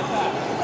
like that.